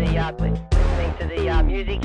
the listening to the uh, uh, music.